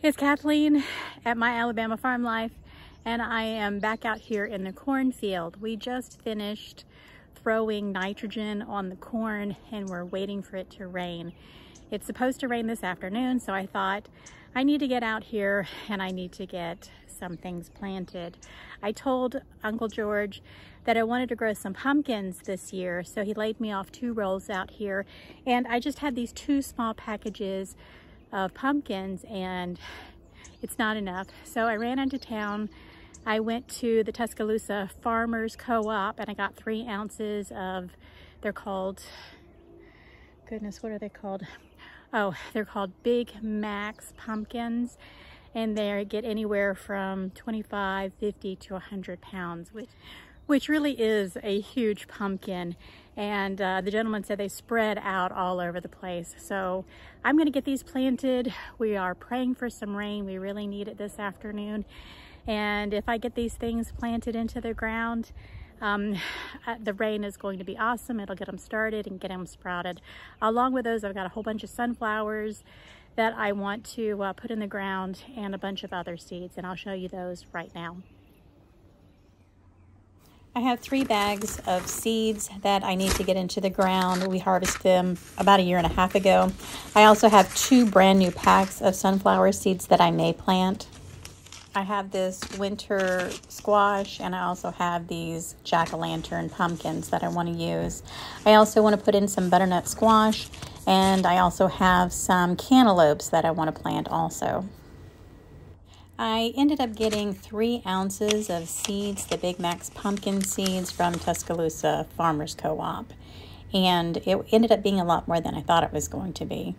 It's Kathleen at My Alabama Farm Life and I am back out here in the cornfield. We just finished throwing nitrogen on the corn and we're waiting for it to rain. It's supposed to rain this afternoon so I thought I need to get out here and I need to get some things planted. I told Uncle George that I wanted to grow some pumpkins this year so he laid me off two rolls out here and I just had these two small packages of pumpkins and it's not enough. So I ran into town. I went to the Tuscaloosa Farmers Co-op and I got three ounces of, they're called, goodness, what are they called? Oh, they're called Big Max pumpkins and they get anywhere from 25, 50 to 100 pounds, which, which really is a huge pumpkin and uh, the gentleman said they spread out all over the place. So I'm gonna get these planted. We are praying for some rain. We really need it this afternoon. And if I get these things planted into the ground, um, uh, the rain is going to be awesome. It'll get them started and get them sprouted. Along with those, I've got a whole bunch of sunflowers that I want to uh, put in the ground and a bunch of other seeds, and I'll show you those right now. I have three bags of seeds that I need to get into the ground. We harvested them about a year and a half ago. I also have two brand new packs of sunflower seeds that I may plant. I have this winter squash and I also have these jack-o'-lantern pumpkins that I want to use. I also want to put in some butternut squash and I also have some cantaloupes that I want to plant also. I ended up getting three ounces of seeds, the Big Max pumpkin seeds from Tuscaloosa Farmers Co-op. And it ended up being a lot more than I thought it was going to be.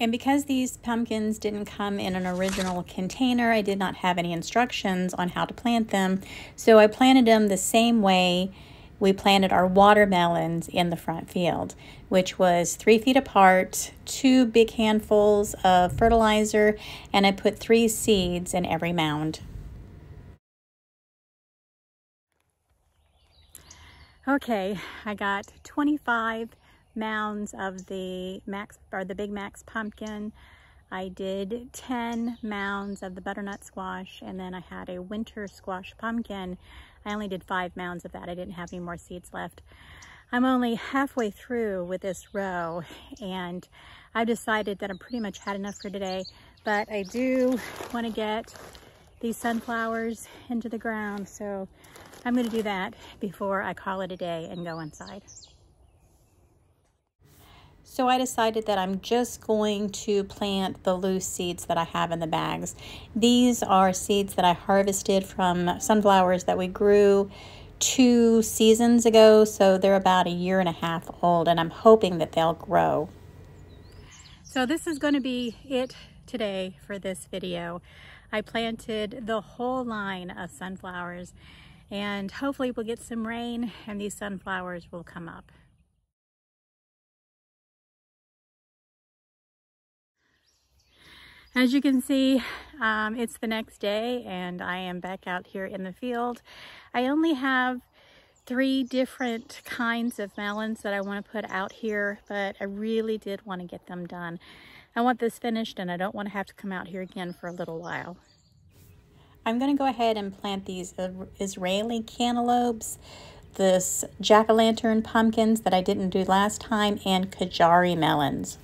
And because these pumpkins didn't come in an original container, I did not have any instructions on how to plant them. So I planted them the same way we planted our watermelons in the front field, which was three feet apart, two big handfuls of fertilizer, and I put three seeds in every mound. Okay, I got 25 mounds of the Max or the Big Max pumpkin. I did 10 mounds of the butternut squash and then I had a winter squash pumpkin I only did five mounds of that. I didn't have any more seeds left. I'm only halfway through with this row and I've decided that I'm pretty much had enough for today, but I do want to get these sunflowers into the ground. So I'm going to do that before I call it a day and go inside. So I decided that I'm just going to plant the loose seeds that I have in the bags. These are seeds that I harvested from sunflowers that we grew two seasons ago, so they're about a year and a half old, and I'm hoping that they'll grow. So this is going to be it today for this video. I planted the whole line of sunflowers, and hopefully we'll get some rain and these sunflowers will come up. As you can see, um, it's the next day and I am back out here in the field. I only have three different kinds of melons that I want to put out here, but I really did want to get them done. I want this finished and I don't want to have to come out here again for a little while. I'm going to go ahead and plant these Israeli cantaloupes, this jack-o'-lantern pumpkins that I didn't do last time, and Kajari melons.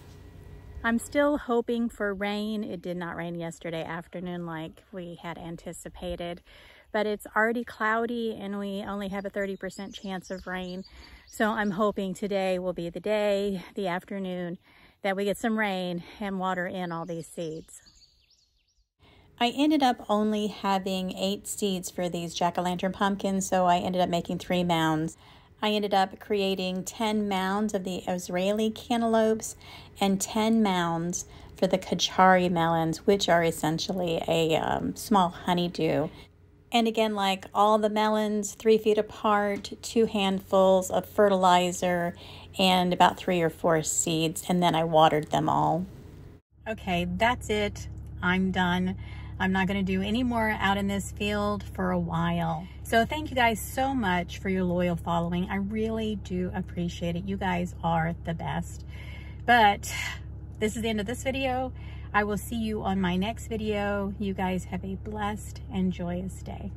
I'm still hoping for rain. It did not rain yesterday afternoon like we had anticipated, but it's already cloudy and we only have a 30% chance of rain. So I'm hoping today will be the day, the afternoon, that we get some rain and water in all these seeds. I ended up only having eight seeds for these jack-o'-lantern pumpkins, so I ended up making three mounds. I ended up creating 10 mounds of the Israeli cantaloupes and 10 mounds for the Kajari melons, which are essentially a um, small honeydew. And again, like all the melons, three feet apart, two handfuls of fertilizer, and about three or four seeds, and then I watered them all. Okay, that's it. I'm done. I'm not going to do any more out in this field for a while. So thank you guys so much for your loyal following. I really do appreciate it. You guys are the best. But this is the end of this video. I will see you on my next video. You guys have a blessed and joyous day.